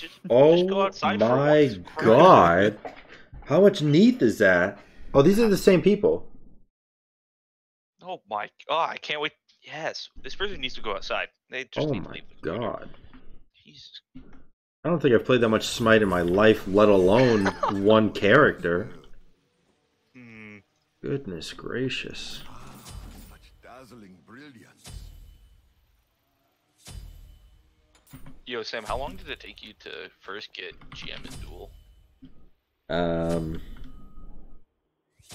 Just, Oh just go outside for my god. How much neath is that? Oh, these are the same people. Oh my god! I can't wait. Yes, this person needs to go outside. They just Oh need to my leave god. Jesus. I don't think I've played that much Smite in my life, let alone one character. Hmm. Goodness gracious. Yo, Sam, how long did it take you to first get GM in Duel? Um,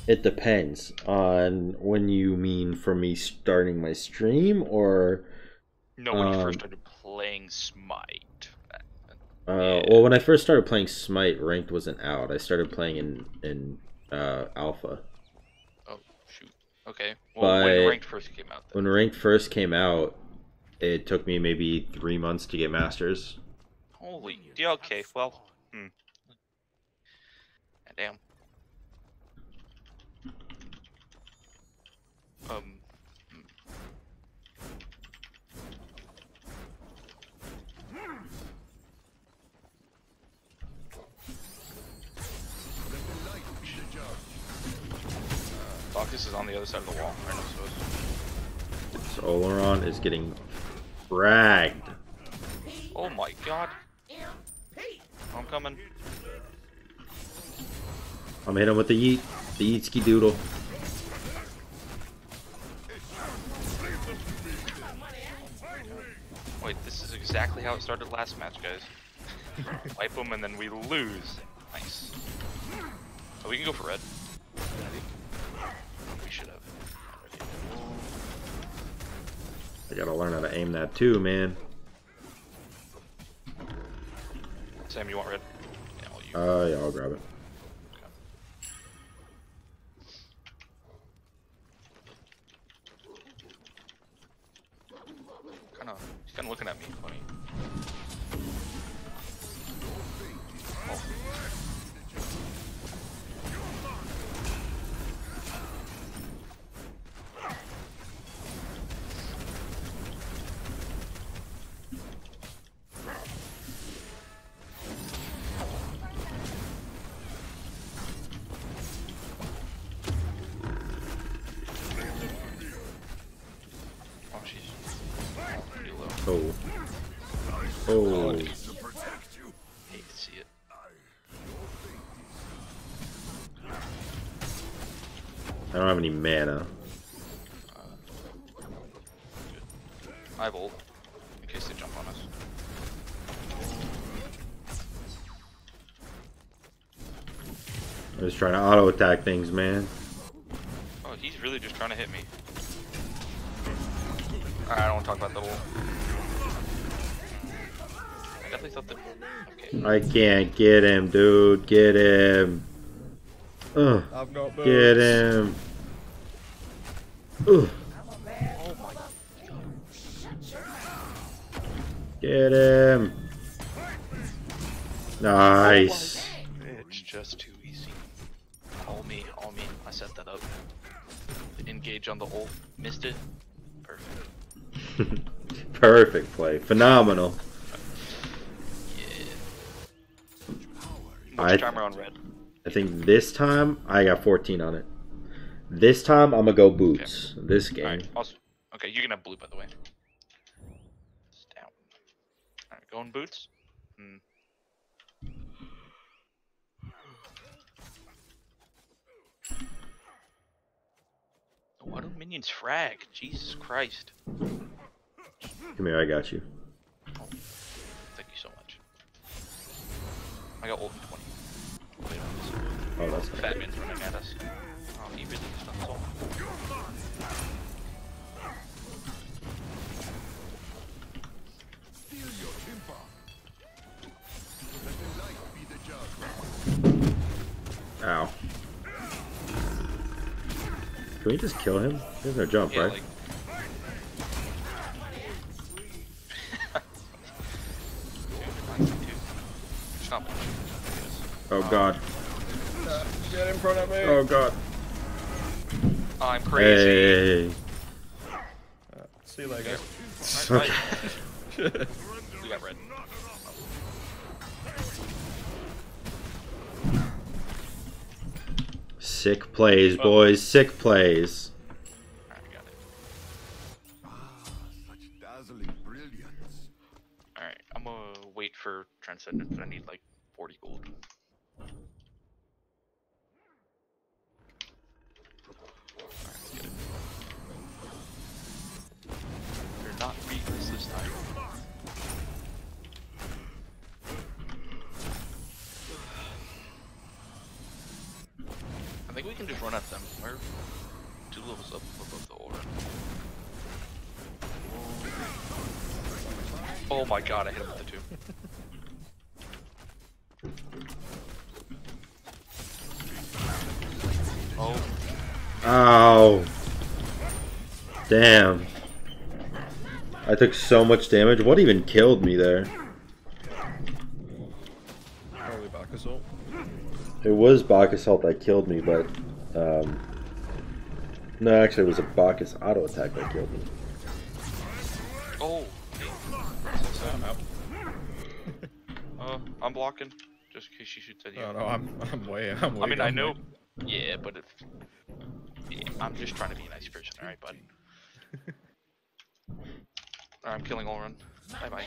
it depends on when you mean for me starting my stream or No, when you Um, first started playing Smite. uh, Yeah. well when I first started playing Smite, ranked wasn't out. I started playing in in uh, alpha. Oh shoot. Okay. Well, when ranked first came out, then. When ranked first came out, it took me maybe three months to get masters. Holy. Yeah. Okay. Well. Hmm. Damn. Um. hmm. Let the light be the judge. Bacchus is on the other side of the wall. Right next to. So Olorun is getting fragged. Oh my god. I'm coming. I'm hitting him with the yeet, the yeetski doodle. Wait, this is exactly how it started last match, guys. Wipe them and then we lose. Nice. Oh, we can go for red. We should have. I gotta learn how to aim that too, man. Sam, you want red? Yeah, you. Uh, yeah, I'll grab it. kind of, he's kind of looking at me funny. Any mana. I have ult in case they jump on us. I'm just trying to auto attack things, man. Oh, he's really just trying to hit me. Alright, I don't want to talk about the ult. I definitely thought that. Okay. I can't get him, dude. Get him. Ugh. I've got Get him. Ugh. Oh. Get him. Nice. It's just too easy. All me, all me. I set that up. Engage on the ult. Missed it. Perfect. Perfect play. Phenomenal. Yeah. I- timer on red. I think this time I got 14 on it. This time I'm gonna go boots. This game. Alright. Also, okay, you can have blue by the way. It's down. Alright, going boots. Hmm. Why do minions frag? Jesus Christ. Come here, I got you. Thank you so much. I got ult in 20. Wait, Oh, that's fat man's running at us. Can we just kill him? There's no jump, Yeah, right? like. It's not much. Oh god. Get in front of me. Oh god. I'm crazy. Hey. Uh, see you later. Alright, Okay. we got red. Sick plays, oh. boys. Sick plays. Alright, got it. Such dazzling brilliance. Alright, I'm gonna wait for Transcendence. I need like 40 gold. We can just run at them. We're two levels up above the aura. Oh my god, I hit him with the two. oh, Ow. Damn. I took so much damage. What even killed me there? Probably back assault. It was Bacchus health that killed me, but um, no, actually, it was a Bacchus auto attack that killed me. oh. okay. I'm out. Uh, I'm blocking, just in case she shoots at you. Oh no, I'm I'm way I'm way I mean, I know. there. Yeah, but if yeah, I'm just trying to be a nice person, all right, bud. I'm killing Olorun. Bye bye.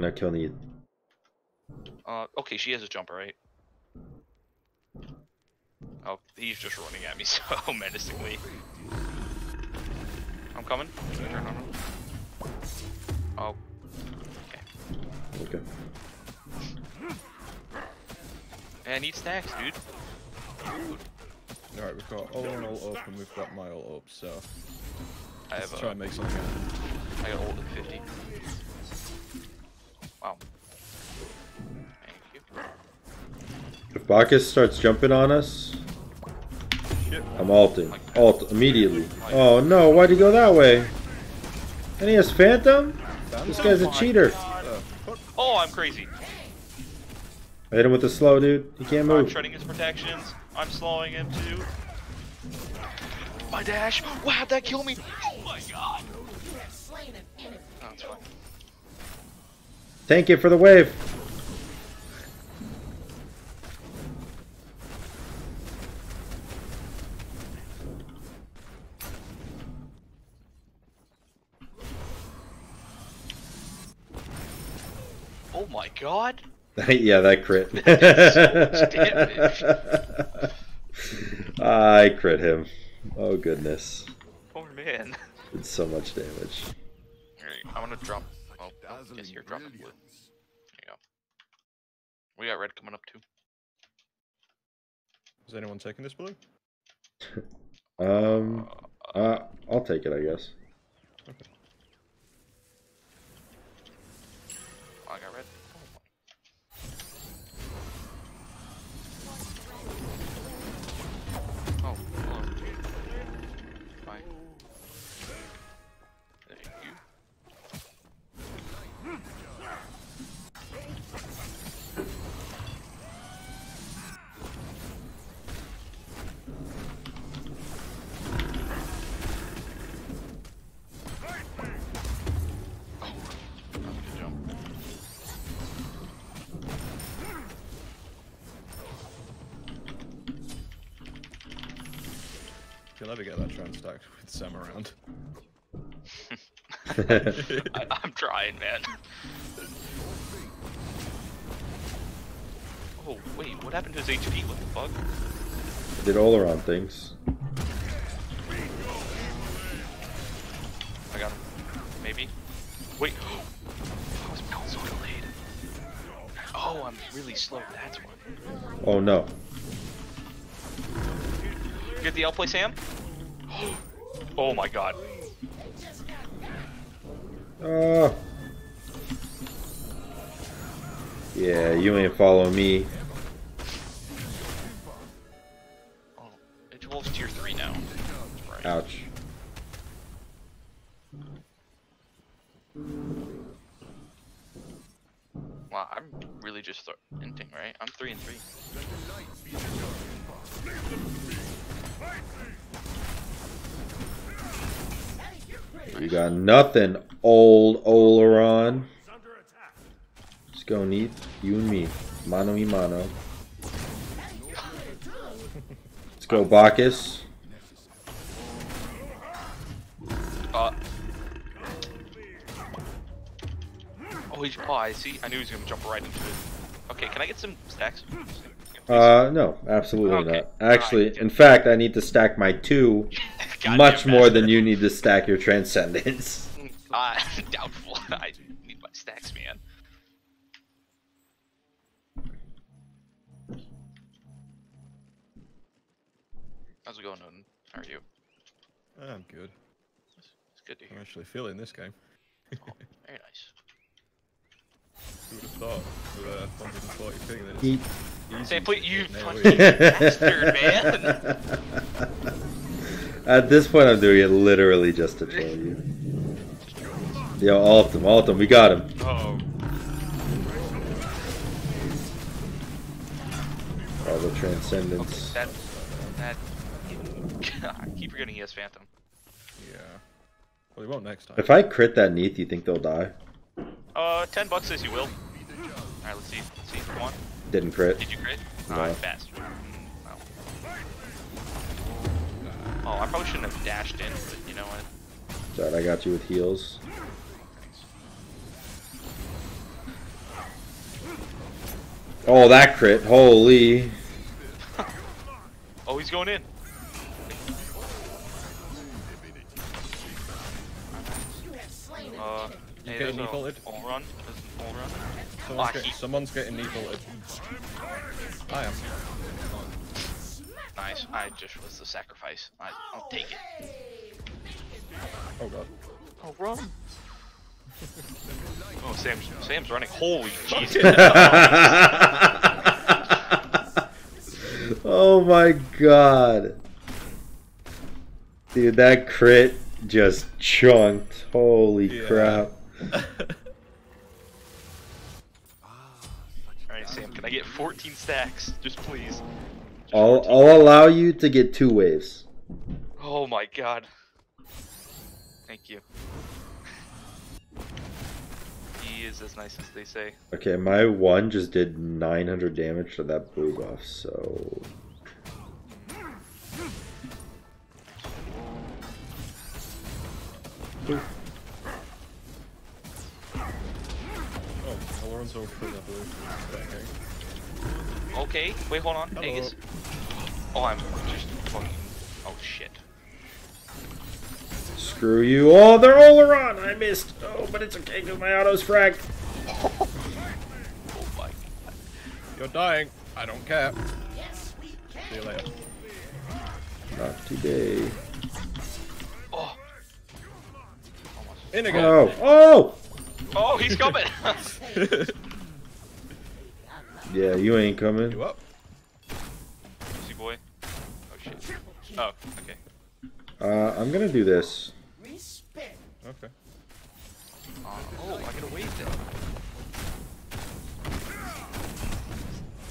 Not killing you. Uh, okay, she has a jumper, right? Oh, he's just running at me so menacingly. I'm coming. Turn on. Oh. Okay. Okay. And I need stacks, dude. Alright, we've got Olin all up and we've got my all up, so I have let's try and make something happen. I got all at 50. If Bacchus starts jumping on us, Shit. I'm alting. Alt immediately. Oh no, why'd he go that way? And he has Phantom? This guy's a Oh cheater. God. Fuck. Oh, I'm crazy. I hit him with the slow, dude. He can't move. I'm move. shredding his protections. I'm slowing him too. My dash! Wow, how'd that kill me? Oh my god! It's fine. Tank it for the wave. Oh my god! yeah, that crit. damage. I crit him. Oh goodness. Poor man. Did so much damage. Alright, I'm gonna drop. Oh, oh, Dazzling guess you're dropping blue. There you go. We got red coming up too. Is anyone taking this blue? Um, uh, I'll take it, I guess. You'll never get that trans stacked with Sam around. I, I'm trying, man. Oh, wait, what happened to his HP? What the fuck? Did Olorun things. I got him. Maybe. Wait. How is Mount so delayed? Oh, I'm really slow. That's why. Oh no. Get the outplay, Sam? Oh my god. Oh. Yeah, you ain't following me. Oh, it holds tier 3 now. Right. Ouch. Wow, I'm really just th- hinting, right? I'm 3 and 3. You got nothing, old Olorun. Let's go, Neith. You and me. Mano y mano. Let's go Bacchus. Uh. Oh, he's. Oh, I see. I knew he was gonna jump right into it. Okay, can I get some stacks? Uh, no, absolutely Okay. not. Actually, Alright. in fact, I need to stack my two much more than you need to stack your Transcendence. Uh, doubtful. I need my stacks, man. How's it going, Odin? How are you? I'm good. It's good to hear. I'm actually feeling this game. Very nice. Who would have thought with a 140 ping that it's Yeet. easy Say, to you fucking bastard, man! At this point, I'm doing it literally just to troll you. Yo, ult him, ult him, we got him. Oh, All the okay, Transcendence. that, that, I keep forgetting he has Phantom. Yeah. Well, he won't next time. If I crit that Neith, you think they'll die? Uh, 10 bucks says you will. Alright, let's see, let's see, come on. Didn't crit. Did you crit? No. Alright, fast. Mm. Oh, I probably shouldn't have dashed in, but you know what? Sorry, I got you with heals. Oh, that crit. Holy. Oh, he's going in. Uh, hey, getting there's a defaulted? full run. There's run. Someone's, Ah, get, he- someone's getting defaulted. I am. Nice. I just was the sacrifice. I, I'll take it. Oh god. Oh, run. oh, Sam's, Sam's running. Holy Jesus. oh my god. Dude, that crit just chunked. Holy Yeah. crap. Alright, Sam, can I get 14 stacks? Just please. Just I'll, I'll allow you to get two waves. Oh my god. Thank you. He is as nice as they say. Okay, my one just did 900 damage to that blue buff, so... Oh, Valorant's over for the blue. Okay. Okay, wait, hold on. Hello. Aegis. Oh, I'm just fucking. Oh shit. Screw you. Oh, they're all around! I missed! Oh, but it's okay because my auto's fragged. Oh my god. You're dying. I don't care. Yes, we can. See you later. Not today. Oh. In again. Oh! Oh! Oh, he's coming! Yeah, you ain't coming. you up? Pussy boy. Oh shit. Oh, okay. Uh, I'm gonna do this. Okay. Uh, oh, I get a wave then.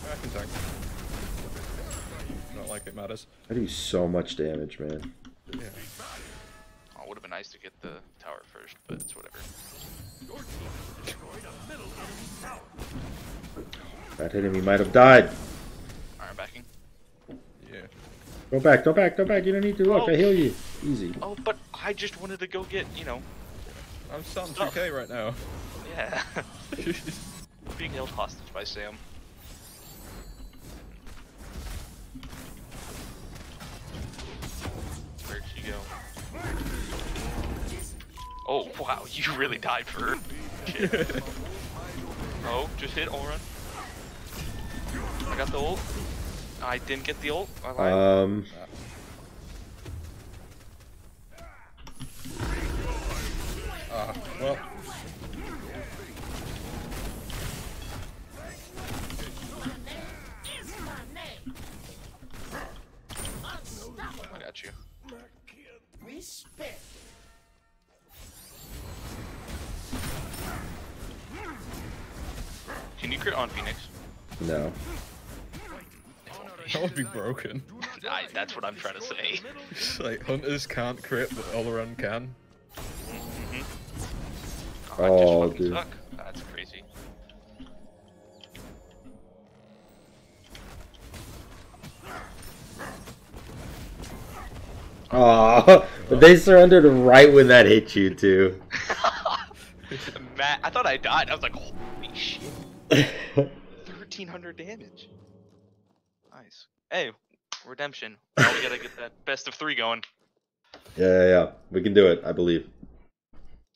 I can tank. Not like it matters. I do so much damage, man. Yeah. Been nice to get the tower first, but it's whatever. If that hit him, he might have died. Alright, I'm backing. Yeah. Go back, go back, go back. You don't need to look. Oh. I heal you. Easy. Oh, but I just wanted to go get, you know, I'm starting Stuff. 2k right now. yeah. Being held hostage by Sam. Where'd she go? Oh, wow, you really died for her. Oh, just hit Oran. I got the ult. I didn't get the ult. I lied. Um, Ah, well. Crit on Phoenix? no. That would be broken. I, that's what I'm trying to say. It's like hunters can't crit, but Olorun can. Oh, I Oh, just fucking dude. suck. That's crazy. Aw, but they surrendered right when that hit you too. Matt, I thought I died. I was like, holy shit. 1300 damage. Nice. Hey, redemption. We gotta get that best of three going. yeah, yeah, yeah. We can do it. I believe.